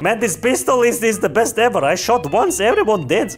Man, this pistol is, is the best ever. I shot once, everyone dead.